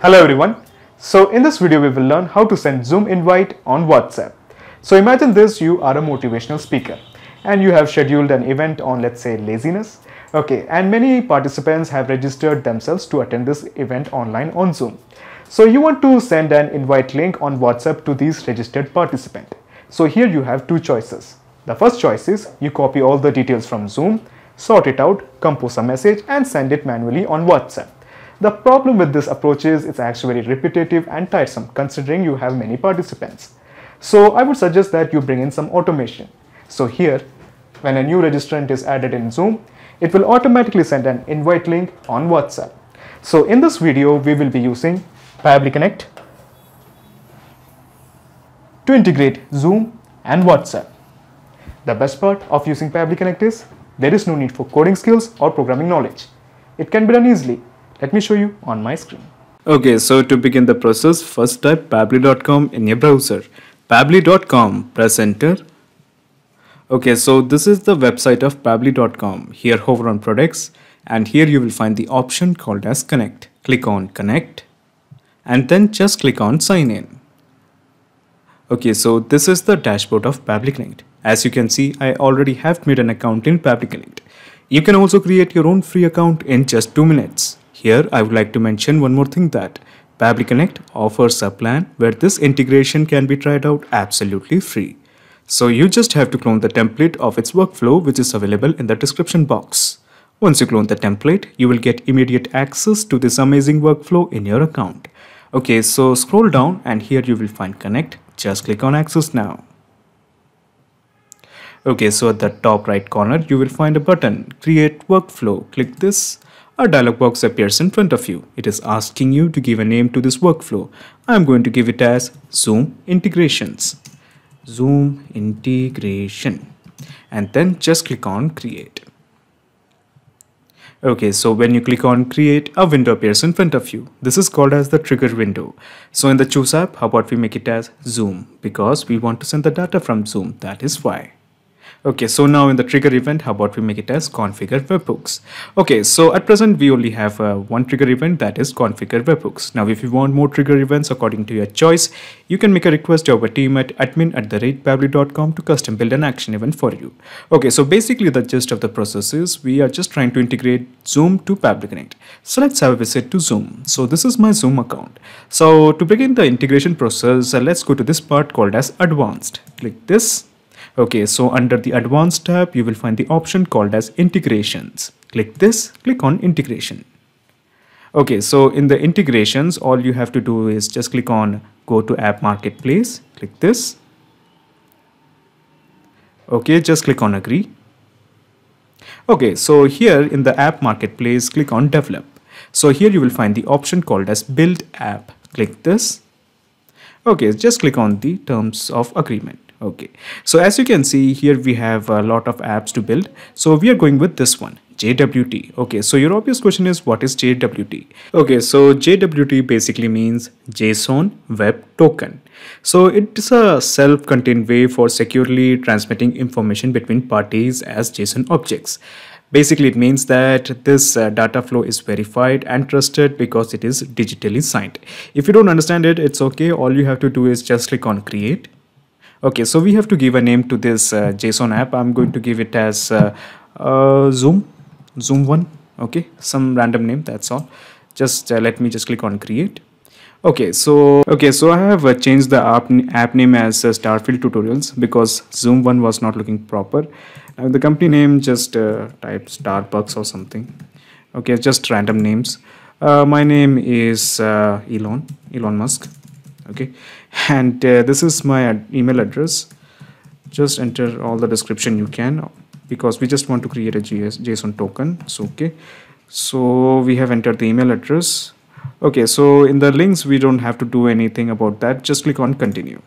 Hello everyone. So in this video we will learn how to send Zoom invite on WhatsApp. So imagine this you are a motivational speaker and you have scheduled an event on let's say laziness. Okay, and many participants have registered themselves to attend this event online on Zoom. So you want to send an invite link on WhatsApp to these registered participant. So here you have two choices. The first choice is you copy all the details from Zoom, sort it out, compose a message and send it manually on WhatsApp. The problem with this approach is it's actually very repetitive and tiresome considering you have many participants. So I would suggest that you bring in some automation. So here, when a new registrant is added in Zoom, it will automatically send an invite link on WhatsApp. So in this video, we will be using Pabbly Connect to integrate Zoom and WhatsApp. The best part of using Pabbly Connect is there is no need for coding skills or programming knowledge. It can be done easily let me show you on my screen. Okay, so to begin the process, first type pabbly.com in your browser. pabbly.com, press enter. Okay, so this is the website of pabbly.com. Here hover on products and here you will find the option called as connect. Click on connect and then just click on sign in. Okay, so this is the dashboard of Pabbly Connect. As you can see, I already have made an account in Pabbly Connect. You can also create your own free account in just 2 minutes. Here I would like to mention one more thing that Pabbly Connect offers a plan where this integration can be tried out absolutely free. So you just have to clone the template of its workflow which is available in the description box. Once you clone the template, you will get immediate access to this amazing workflow in your account. Okay, so scroll down and here you will find connect. Just click on access now. Okay, so at the top right corner, you will find a button, create workflow. Click this a dialog box appears in front of you. It is asking you to give a name to this workflow. I am going to give it as Zoom Integrations. Zoom Integration. And then just click on Create. Okay, so when you click on create, a window appears in front of you. This is called as the trigger window. So in the choose app, how about we make it as Zoom because we want to send the data from Zoom. That is why. Okay, so now in the trigger event, how about we make it as configure webhooks? Okay, so at present we only have uh, one trigger event that is configure webhooks. Now, if you want more trigger events according to your choice, you can make a request to our team at admin at the ratepabbly.com to custom build an action event for you. Okay, so basically the gist of the process is we are just trying to integrate Zoom to Pabbly Connect. So let's have a visit to Zoom. So this is my Zoom account. So to begin the integration process, uh, let's go to this part called as advanced. Click this Okay, so under the advanced tab, you will find the option called as integrations. Click this, click on integration. Okay, so in the integrations, all you have to do is just click on go to app marketplace, click this. Okay, just click on agree. Okay, so here in the app marketplace, click on develop. So here you will find the option called as build app. Click this. Okay, just click on the terms of agreement okay so as you can see here we have a lot of apps to build so we are going with this one JWT. Okay, so your obvious question is what is JWT? Okay, so JWT basically means JSON Web Token. So it is a self-contained way for securely transmitting information between parties as JSON objects. Basically, it means that this uh, data flow is verified and trusted because it is digitally signed. If you don't understand it, it's okay. All you have to do is just click on create okay so we have to give a name to this uh, json app. I'm going to give it as uh, uh, zoom zoom one. Okay some random name that's all. Just uh, let me just click on create. Okay so okay so i have uh, changed the app, app name as uh, starfield tutorials because zoom one was not looking proper. The company name just type starbucks or something. Okay just random names. My name is elon elon musk okay? And uh, this is my email address. Just enter all the description you can because we just want to create a JS, JSON token. So okay? So we have entered the email address. Okay so in the links we don't have to do anything about that. Just click on continue.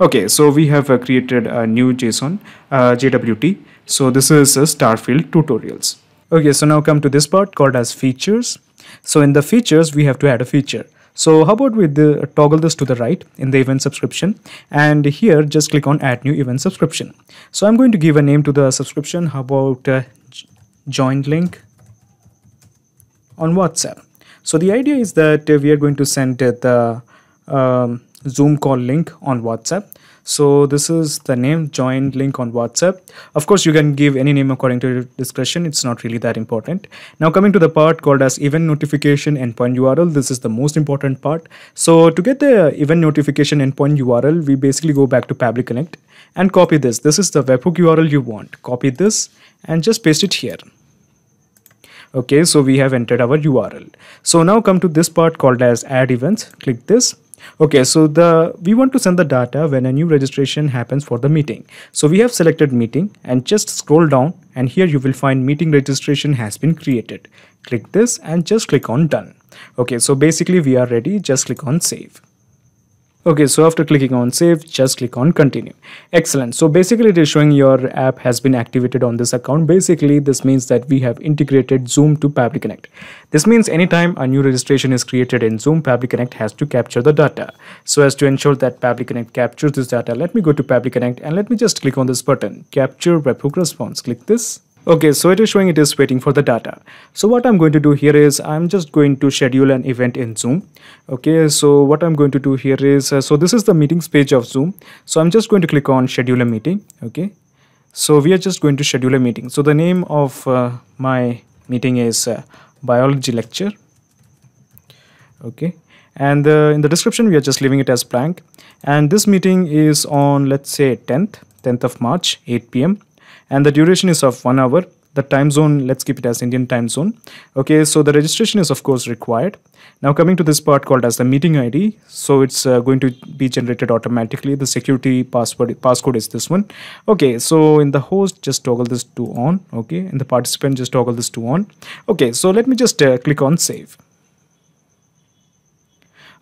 Okay so we have uh, created a new JSON uh, JWT so this is a Starfield tutorials. Okay so now come to this part called as features. So in the features we have to add a feature so how about we the, toggle this to the right in the event subscription and here just click on add new event subscription. So I'm going to give a name to the subscription. How about uh, joined link on WhatsApp. So the idea is that we are going to send the um, Zoom call link on WhatsApp. So this is the name join link on WhatsApp. Of course, you can give any name according to your discretion. It's not really that important. Now coming to the part called as event notification endpoint URL. This is the most important part. So to get the event notification endpoint URL, we basically go back to Pabbly Connect and copy this. This is the webhook URL you want. Copy this and just paste it here okay so we have entered our url so now come to this part called as add events click this okay so the we want to send the data when a new registration happens for the meeting. So we have selected meeting and just scroll down and here you will find meeting registration has been created. Click this and just click on done. Okay so basically we are ready. Just click on save Okay, so after clicking on save, just click on continue. Excellent. So basically it is showing your app has been activated on this account. Basically, this means that we have integrated Zoom to Pabbly Connect. This means anytime a new registration is created in Zoom, Pabbly Connect has to capture the data. So as to ensure that Pabbly Connect captures this data, let me go to Pabbly Connect and let me just click on this button, capture webhook response. Click this Okay, so it is showing it is waiting for the data. So what I'm going to do here is I'm just going to schedule an event in Zoom. Okay, so what I'm going to do here is, uh, so this is the meetings page of Zoom. So I'm just going to click on schedule a meeting. Okay, so we are just going to schedule a meeting. So the name of uh, my meeting is uh, biology lecture. Okay, and uh, in the description we are just leaving it as blank. And this meeting is on let's say 10th, 10th of March, 8 p.m and the duration is of one hour. The time zone let's keep it as indian time zone. Okay so the registration is of course required. Now coming to this part called as the meeting id so it's uh, going to be generated automatically. The security password passcode is this one. Okay so in the host just toggle this to on. Okay in the participant just toggle this to on. Okay so let me just uh, click on save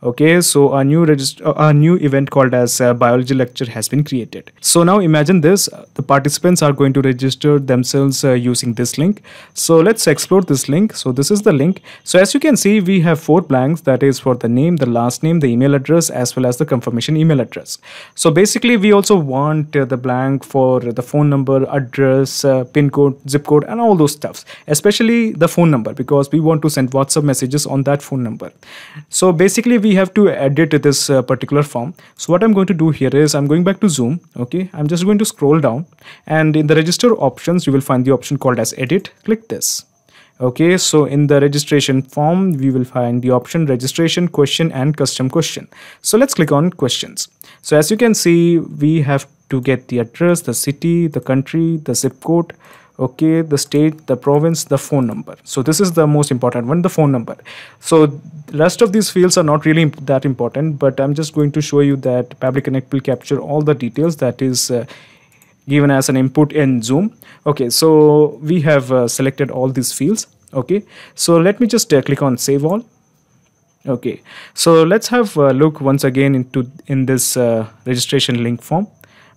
okay so a new register a new event called as biology lecture has been created. So now imagine this the participants are going to register themselves uh, using this link. So let's explore this link. So this is the link. So as you can see we have four blanks that is for the name the last name the email address as well as the confirmation email address. So basically we also want uh, the blank for the phone number address uh, pin code zip code and all those stuffs especially the phone number because we want to send whatsapp messages on that phone number. So basically we we have to edit this uh, particular form. So what i'm going to do here is i'm going back to zoom okay? I'm just going to scroll down and in the register options you will find the option called as edit. Click this okay? So in the registration form we will find the option registration question and custom question. So let's click on questions. So as you can see we have to get the address the city the country the zip code okay the state the province the phone number. So this is the most important one the phone number. So rest of these fields are not really imp that important but i'm just going to show you that Pabbly Connect will capture all the details that is uh, given as an input in zoom. Okay so we have uh, selected all these fields. Okay so let me just uh, click on save all. Okay so let's have a look once again into in this uh, registration link form.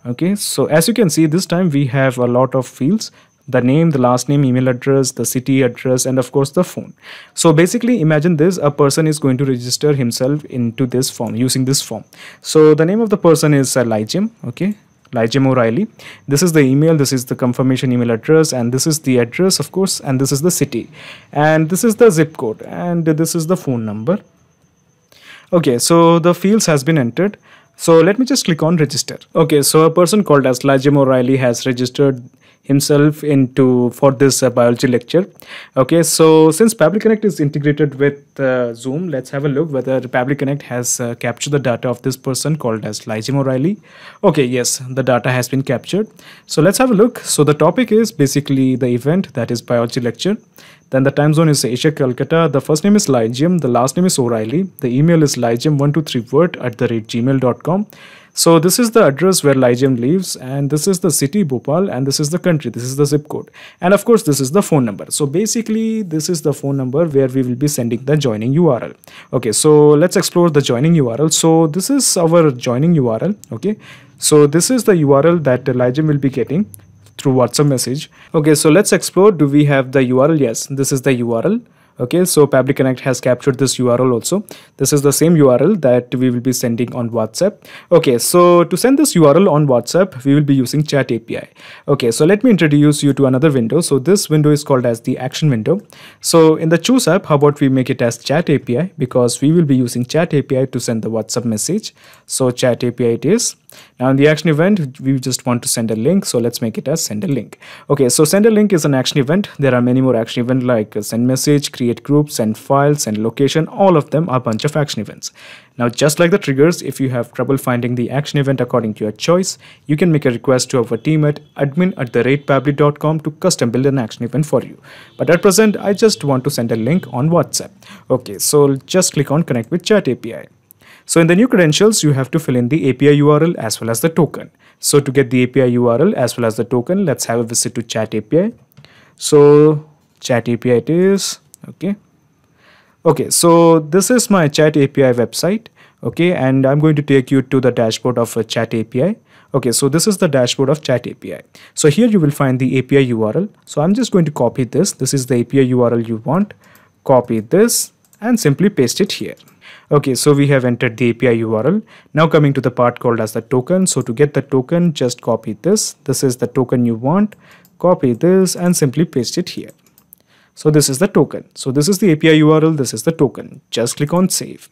Okay so as you can see this time we have a lot of fields the name the last name email address the city address and of course the phone. So basically imagine this a person is going to register himself into this form using this form. So the name of the person is uh, okay? Lijim O'Reilly. This is the email this is the confirmation email address and this is the address of course and this is the city. And this is the zip code and this is the phone number. Okay so the fields has been entered. So let me just click on register. Okay so a person called as Lijim O'Reilly has registered himself into for this uh, biology lecture okay so since Pabbly Connect is integrated with uh, Zoom let's have a look whether Pabbly Connect has uh, captured the data of this person called as Lijim O'Reilly okay yes the data has been captured so let's have a look so the topic is basically the event that is biology lecture then the time zone is Asia Calcutta. The first name is Lijim. The last name is O'Reilly. The email is lijim123word at the rate gmail.com. So this is the address where Lijim lives and this is the city Bhopal and this is the country. This is the zip code. And of course this is the phone number. So basically this is the phone number where we will be sending the joining URL. Okay, so let's explore the joining URL. So this is our joining URL. Okay, so this is the URL that Lijim will be getting through WhatsApp message. Okay, so let's explore. Do we have the URL? Yes, this is the URL okay so Pabbly Connect has captured this url also. This is the same url that we will be sending on whatsapp. Okay so to send this url on whatsapp we will be using chat api okay so let me introduce you to another window. So this window is called as the action window. So in the choose app how about we make it as chat api because we will be using chat api to send the whatsapp message. So chat api it is. Now in the action event, we just want to send a link. So let's make it as send a link. Okay, so send a link is an action event. There are many more action events like send message, create group, and files and location. All of them are a bunch of action events. Now, just like the triggers, if you have trouble finding the action event according to your choice, you can make a request to our team at admin at the ratepabbly.com to custom build an action event for you. But at present, I just want to send a link on WhatsApp. Okay, so just click on connect with chat API. So in the new credentials, you have to fill in the API URL as well as the token. So to get the API URL as well as the token, let's have a visit to chat API. So chat API it is, okay. Okay, so this is my chat API website, okay, and I'm going to take you to the dashboard of a chat API. Okay, so this is the dashboard of chat API. So here you will find the API URL. So I'm just going to copy this. This is the API URL you want. Copy this and simply paste it here. Okay, so we have entered the API URL. Now coming to the part called as the token. So to get the token, just copy this. This is the token you want. Copy this and simply paste it here. So this is the token. So this is the API URL. This is the token. Just click on save.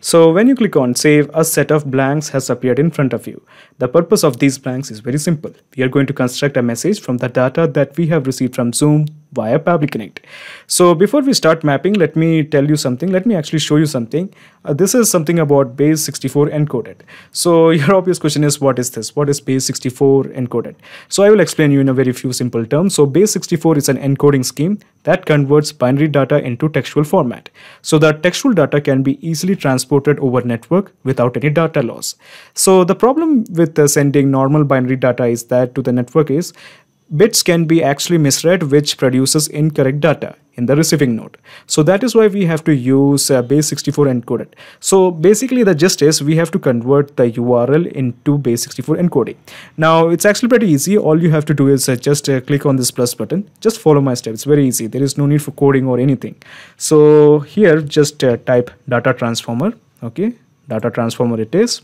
So when you click on save, a set of blanks has appeared in front of you. The purpose of these blanks is very simple. We are going to construct a message from the data that we have received from Zoom via Pabbly Connect. So before we start mapping, let me tell you something. Let me actually show you something. Uh, this is something about base 64 encoded. So your obvious question is what is this? What is base 64 encoded? So I will explain you in a very few simple terms. So base 64 is an encoding scheme that converts binary data into textual format. So that textual data can be easily transported over network without any data loss. So the problem with uh, sending normal binary data is that to the network is bits can be actually misread which produces incorrect data in the receiving node. So that is why we have to use uh, base 64 encoded. So basically the gist is we have to convert the URL into base 64 encoding. Now it's actually pretty easy. All you have to do is uh, just uh, click on this plus button. Just follow my steps. Very easy. There is no need for coding or anything. So here just uh, type data transformer. Okay, data transformer it is.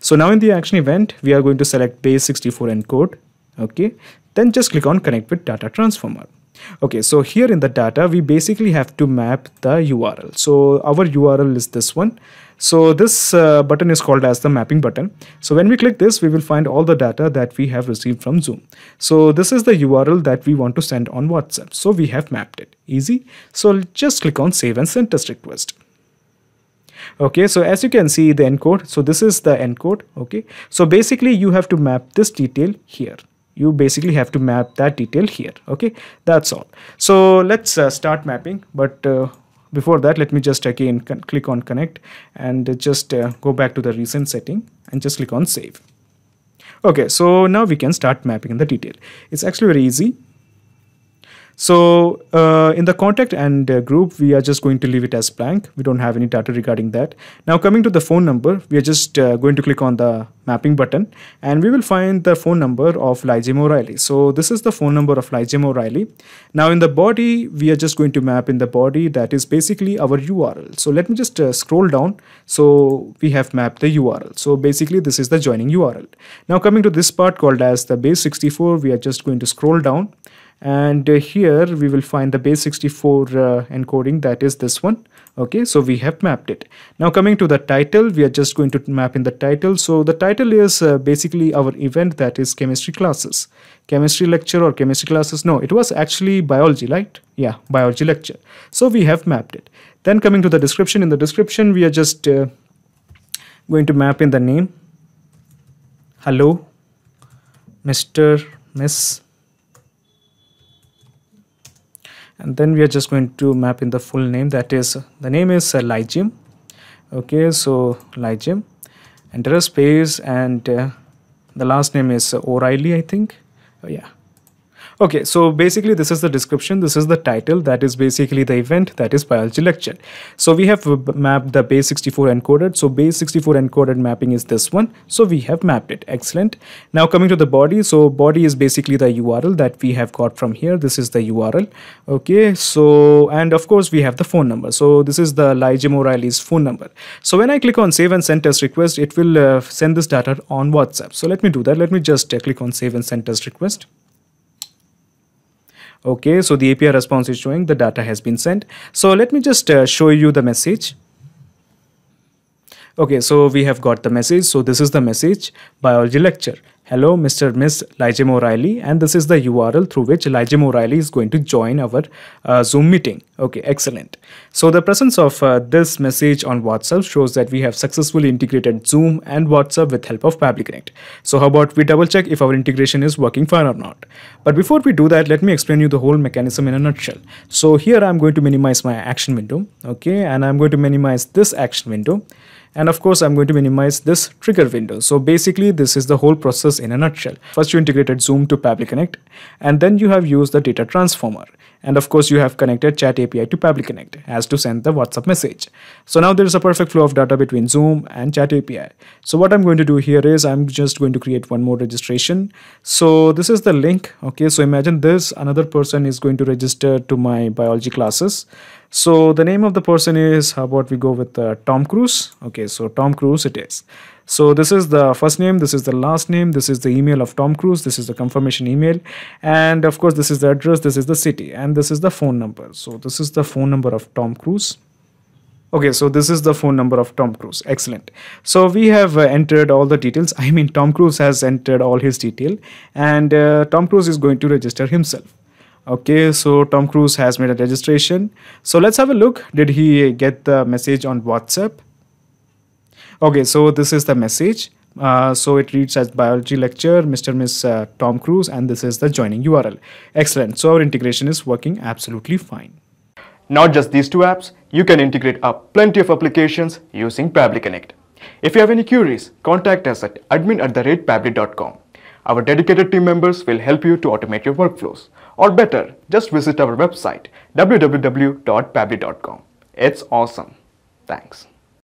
So now in the action event, we are going to select base 64 encode. Okay, then just click on connect with data transformer. Okay, so here in the data, we basically have to map the URL. So our URL is this one. So this uh, button is called as the mapping button. So when we click this, we will find all the data that we have received from Zoom. So this is the URL that we want to send on WhatsApp. So we have mapped it. Easy. So just click on save and send test request okay so as you can see the encode so this is the encode okay so basically you have to map this detail here you basically have to map that detail here okay? That's all. So let's uh, start mapping but uh, before that let me just again click on connect and just uh, go back to the recent setting and just click on save. Okay so now we can start mapping in the detail. It's actually very easy so uh, in the contact and uh, group, we are just going to leave it as blank. We don't have any data regarding that. Now coming to the phone number, we are just uh, going to click on the mapping button and we will find the phone number of Lijim O'Reilly. So this is the phone number of Lijim O'Reilly. Now in the body, we are just going to map in the body that is basically our URL. So let me just uh, scroll down. So we have mapped the URL. So basically this is the joining URL. Now coming to this part called as the base 64, we are just going to scroll down and uh, here we will find the base 64 uh, encoding that is this one. Okay so we have mapped it. Now coming to the title we are just going to map in the title. So the title is uh, basically our event that is chemistry classes. Chemistry lecture or chemistry classes? No it was actually biology right? Yeah biology lecture. So we have mapped it. Then coming to the description in the description we are just uh, going to map in the name. Hello mr miss and then we are just going to map in the full name. That is the name is uh, okay so Lijim enter a space and uh, the last name is uh, O'Reilly I think. Oh, yeah Okay, so basically this is the description, this is the title, that is basically the event, that is biology lecture. So we have mapped the base 64 encoded. So base 64 encoded mapping is this one. So we have mapped it, excellent. Now coming to the body, so body is basically the URL that we have got from here. This is the URL. Okay, so and of course we have the phone number. So this is the Lijim O'Reilly's phone number. So when I click on save and send test request, it will uh, send this data on WhatsApp. So let me do that. Let me just uh, click on save and send test request okay so the api response is showing the data has been sent. So let me just uh, show you the message okay so we have got the message so this is the message biology lecture Hello, Mr. Miss Lijim O'Reilly, and this is the URL through which Lijim O'Reilly is going to join our uh, Zoom meeting. Okay, excellent. So the presence of uh, this message on WhatsApp shows that we have successfully integrated Zoom and WhatsApp with help of Pabbly Connect. So how about we double check if our integration is working fine or not. But before we do that, let me explain you the whole mechanism in a nutshell. So here I'm going to minimize my action window, okay, and I'm going to minimize this action window and of course I'm going to minimize this trigger window. So basically this is the whole process in a nutshell. First you integrated Zoom to Pabbly Connect and then you have used the data transformer and of course you have connected chat API to Pabbly Connect as to send the WhatsApp message. So now there is a perfect flow of data between Zoom and chat API. So what I'm going to do here is I'm just going to create one more registration. So this is the link. Okay, so imagine this another person is going to register to my biology classes. So the name of the person is, how about we go with uh, Tom Cruise? Okay, so Tom Cruise it is. So this is the first name, this is the last name, this is the email of Tom Cruise, this is the confirmation email, and of course this is the address, this is the city, and this is the phone number. So this is the phone number of Tom Cruise. Okay, so this is the phone number of Tom Cruise. Excellent. So we have uh, entered all the details. I mean, Tom Cruise has entered all his detail, and uh, Tom Cruise is going to register himself okay so tom cruise has made a registration so let's have a look did he get the message on whatsapp okay so this is the message uh, so it reads as biology lecture mr miss uh, tom cruise and this is the joining url excellent so our integration is working absolutely fine not just these two apps you can integrate up plenty of applications using Pabbly Connect. If you have any queries, contact us at admin at the rate our dedicated team members will help you to automate your workflows. Or better, just visit our website www.pabbly.com. It's awesome. Thanks.